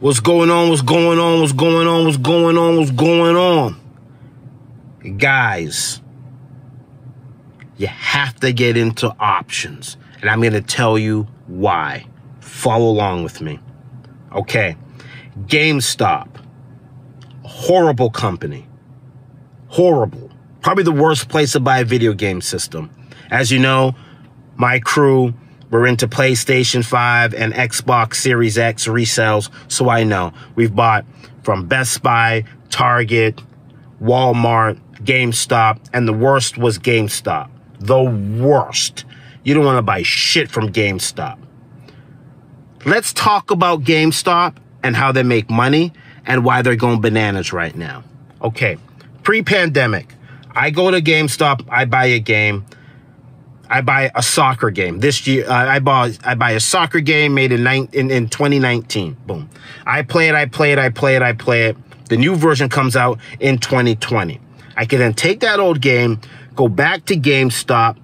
What's going on? What's going on? What's going on? What's going on? What's going on? Guys, you have to get into options. And I'm going to tell you why. Follow along with me. Okay. GameStop. Horrible company. Horrible. Probably the worst place to buy a video game system. As you know, my crew, we're into PlayStation 5 and Xbox Series X resells, so I know. We've bought from Best Buy, Target, Walmart, GameStop, and the worst was GameStop. The worst. You don't want to buy shit from GameStop. Let's talk about GameStop and how they make money and why they're going bananas right now. Okay, pre-pandemic, I go to GameStop, I buy a game. I buy a soccer game this year. Uh, I bought I buy a soccer game made in, in in 2019. Boom. I play it. I play it. I play it. I play it. The new version comes out in 2020. I can then take that old game, go back to GameStop.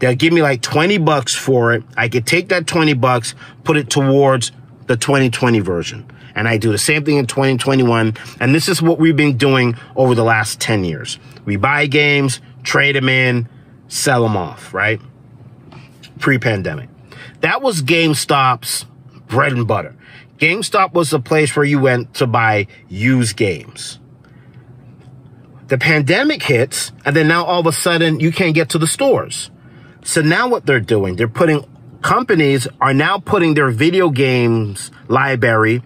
They'll give me like 20 bucks for it. I could take that 20 bucks, put it towards the 2020 version. And I do the same thing in 2021. And this is what we've been doing over the last 10 years. We buy games, trade them in, sell them off, right? Pre-pandemic. That was GameStop's bread and butter. GameStop was the place where you went to buy used games. The pandemic hits, and then now all of a sudden you can't get to the stores. So now what they're doing, they're putting, companies are now putting their video games library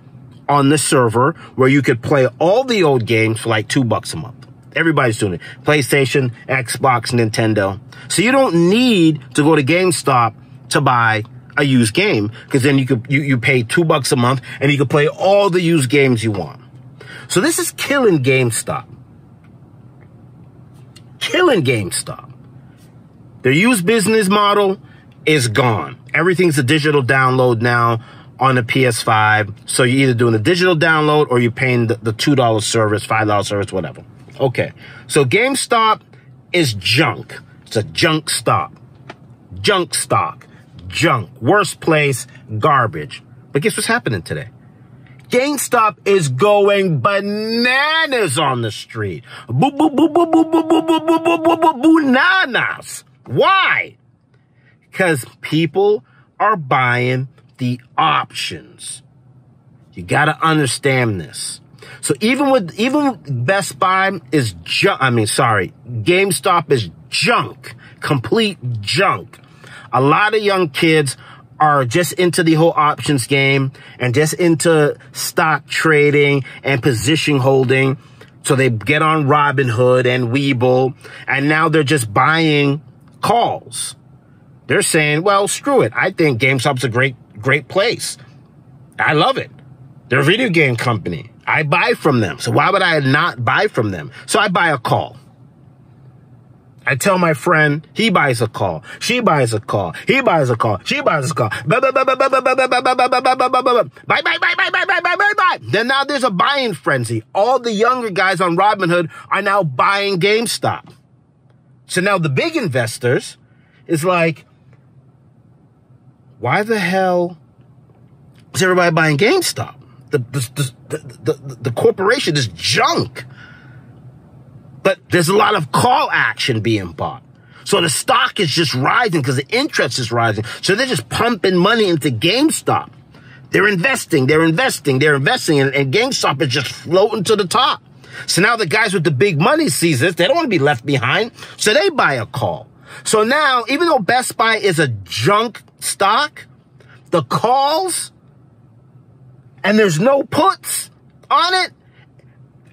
on the server where you could play all the old games for like two bucks a month. Everybody's doing it. PlayStation, Xbox, Nintendo. So you don't need to go to GameStop to buy a used game because then you could you, you pay two bucks a month and you can play all the used games you want. So this is killing GameStop. Killing GameStop. Their used business model is gone. Everything's a digital download now on the PS5. So you're either doing a digital download or you're paying the, the $2 service, $5 service, whatever. Okay. So GameStop is junk. It's a junk stock. Junk stock. Junk. Worst place. Garbage. But guess what's happening today? GameStop is going bananas on the street. Bananas. Why? Because people are buying the options. You got to understand this. So even with, even Best Buy is junk. I mean, sorry, GameStop is junk, complete junk. A lot of young kids are just into the whole options game and just into stock trading and position holding. So they get on Robinhood and Webull and now they're just buying calls. They're saying, well, screw it. I think GameStop's a great, great place. I love it. They're a video game company. I buy from them. So why would I not buy from them? So I buy a call. I tell my friend, he buys a call. She buys a call. He buys a call. She buys a call. Bye, bye, bye, bye, bye, bye, bye, bye, bye, bye, bye, bye, bye, bye, bye. Then now there's a buying frenzy. All the younger guys on Robinhood are now buying GameStop. So now the big investors is like, why the hell is everybody buying GameStop? The, the, the, the, corporation is junk. But there's a lot of call action being bought. So the stock is just rising because the interest is rising. So they're just pumping money into GameStop. They're investing, they're investing, they're investing, and, and GameStop is just floating to the top. So now the guys with the big money sees this, they don't want to be left behind. So they buy a call. So now, even though Best Buy is a junk stock, the calls and there's no puts on it,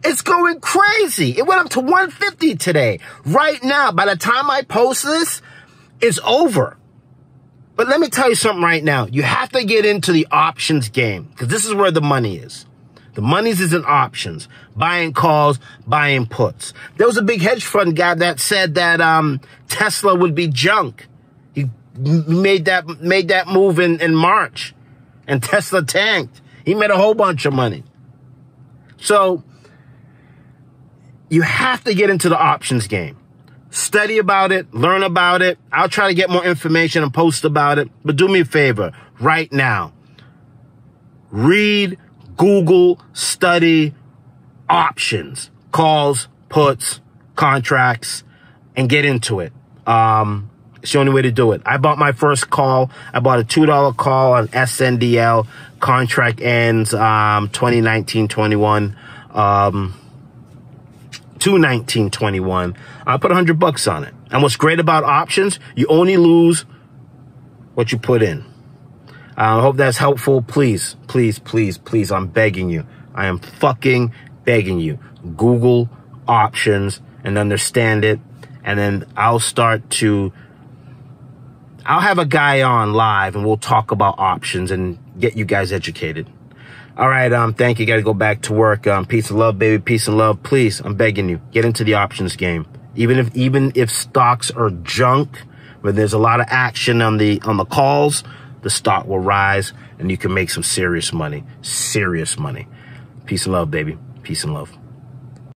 it's going crazy. It went up to 150 today. Right now, by the time I post this, it's over. But let me tell you something right now. You have to get into the options game because this is where the money is. The money's is in options, buying calls, buying puts. There was a big hedge fund guy that said that um, Tesla would be junk. He made that made that move in, in March, and Tesla tanked. He made a whole bunch of money. So you have to get into the options game. Study about it, learn about it. I'll try to get more information and post about it. But do me a favor right now. Read Google, study options, calls, puts, contracts, and get into it. Um, it's the only way to do it. I bought my first call. I bought a $2 call on SNDL. Contract ends um, 2019-21. Um, 219.21. I put 100 bucks on it. And what's great about options, you only lose what you put in. I hope that's helpful. Please, please, please, please, I'm begging you. I am fucking begging you. Google options and understand it. And then I'll start to, I'll have a guy on live and we'll talk about options and get you guys educated. All right, um, thank you. Got to go back to work. Um, peace and love, baby. Peace and love. Please, I'm begging you, get into the options game. Even if, even if stocks are junk, when there's a lot of action on the, on the calls, the stock will rise and you can make some serious money. Serious money. Peace and love, baby. Peace and love.